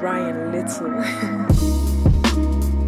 Brian Little.